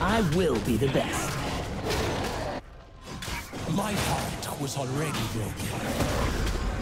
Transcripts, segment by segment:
I will be the best. My heart was already broken.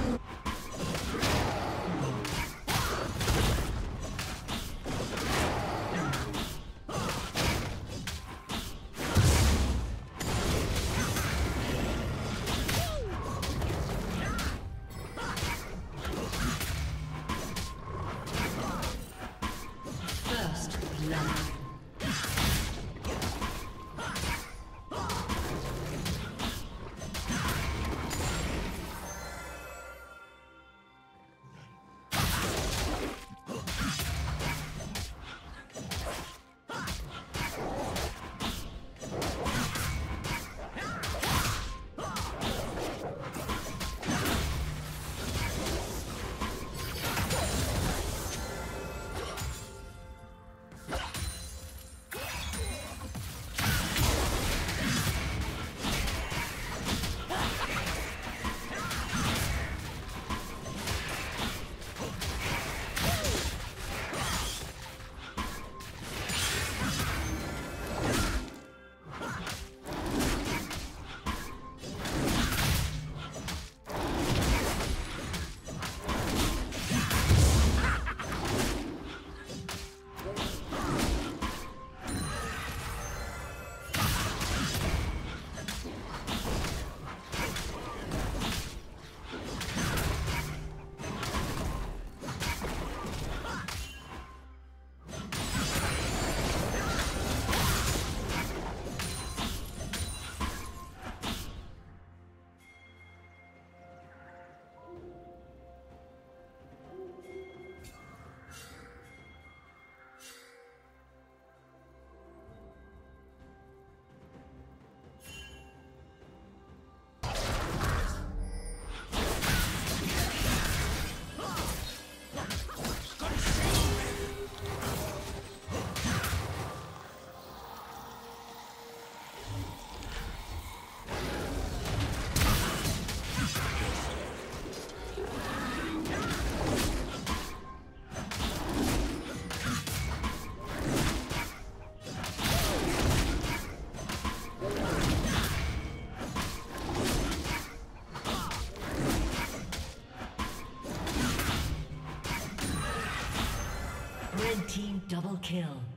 Double kill.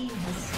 Team has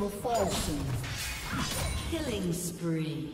will fall soon. Killing spree.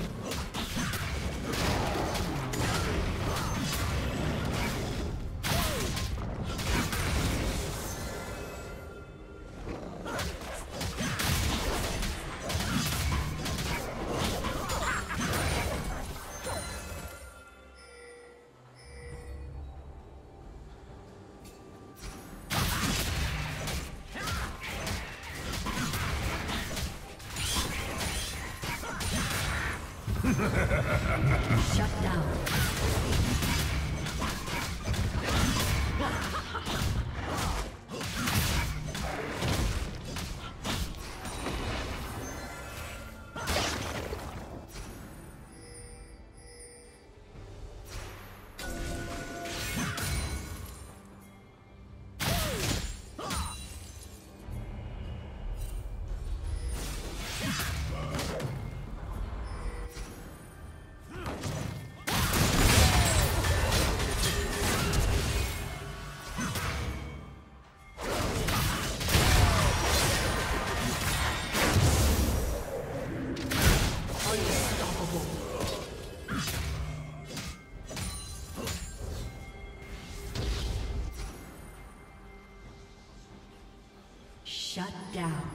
Down.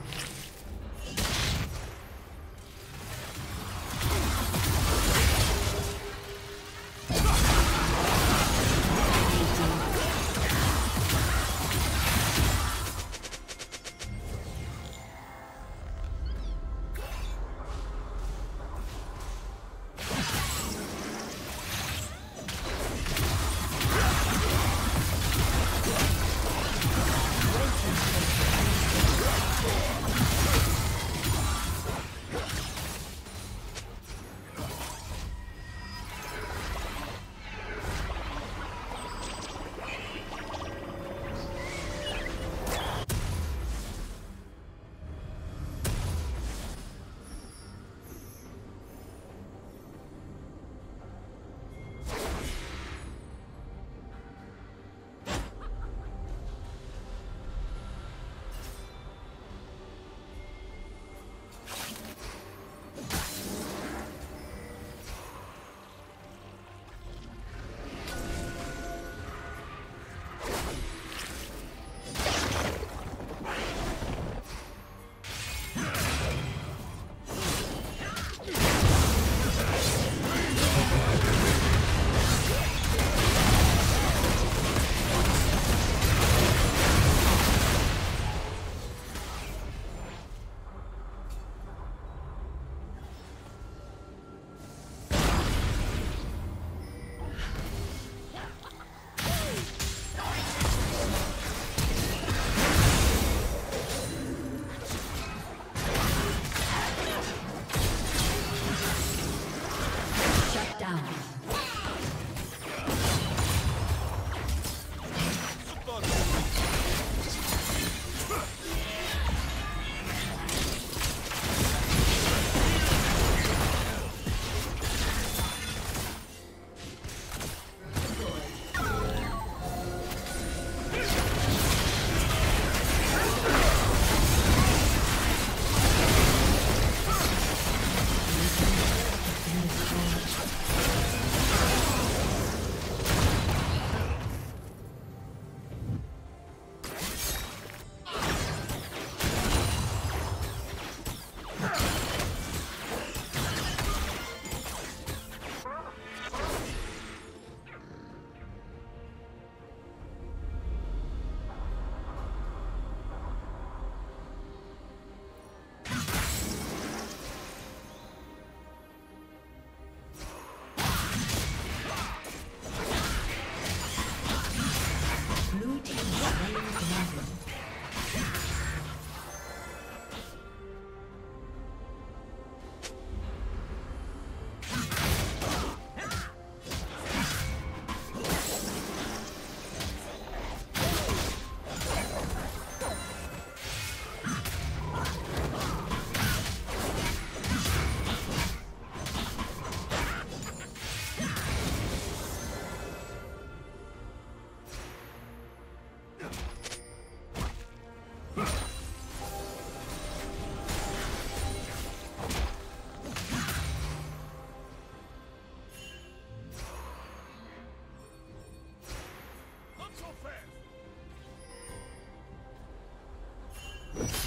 you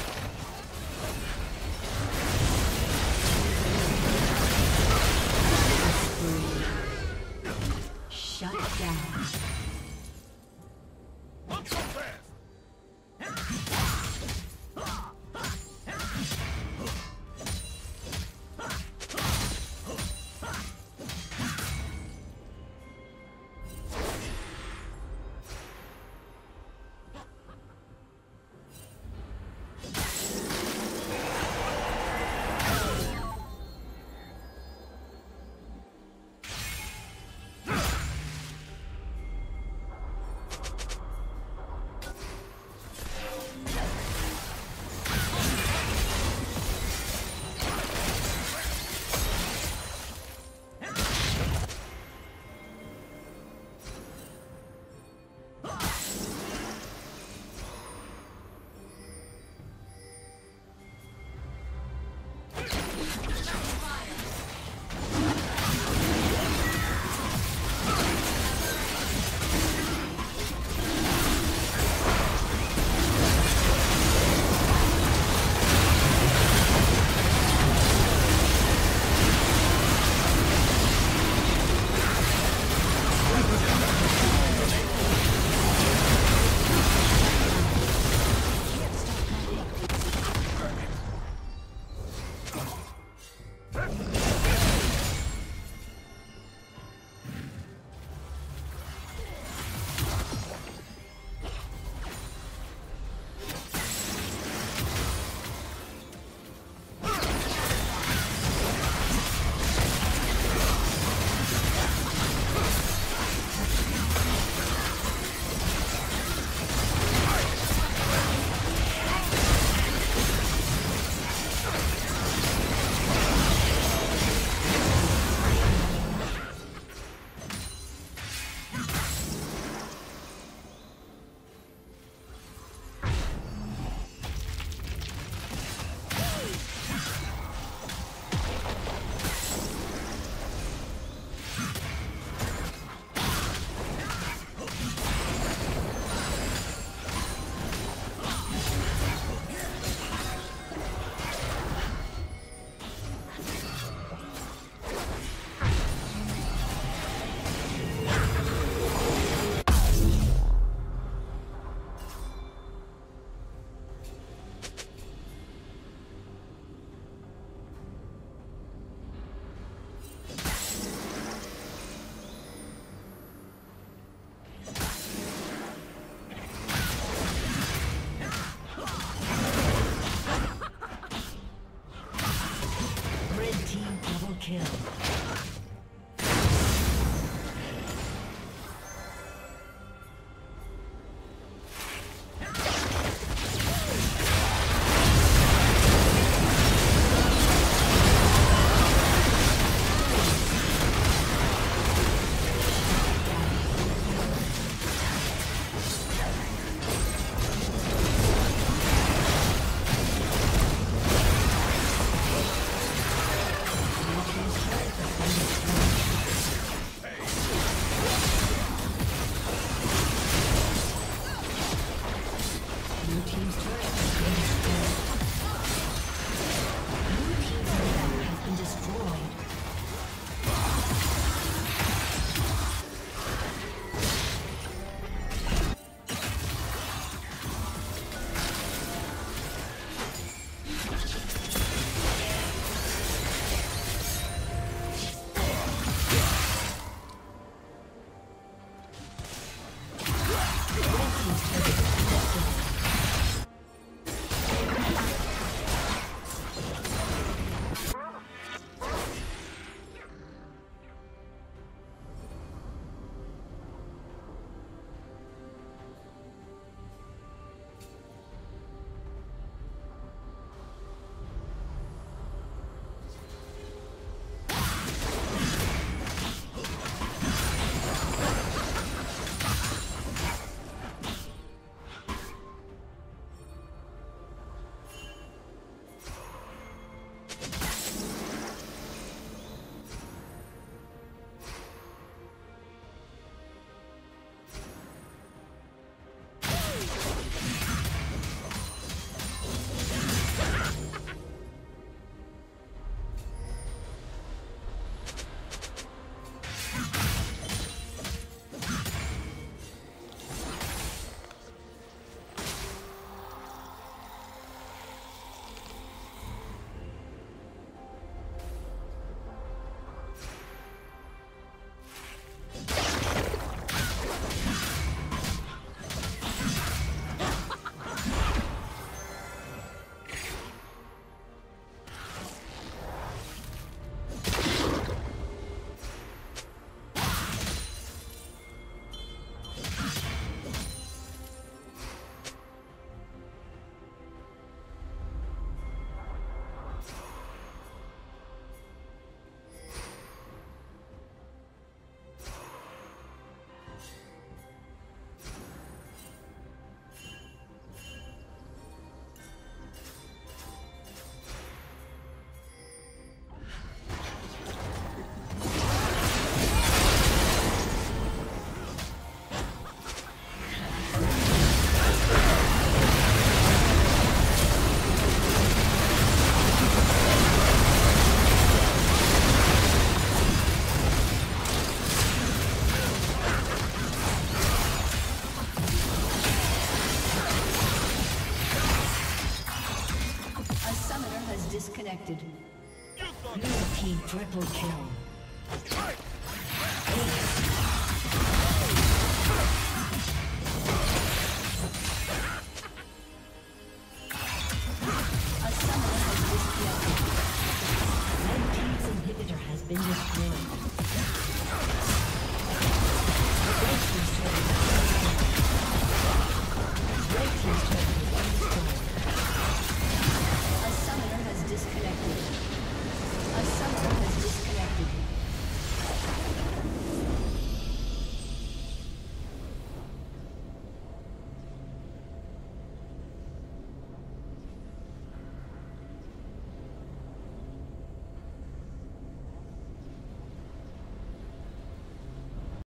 Triple kill.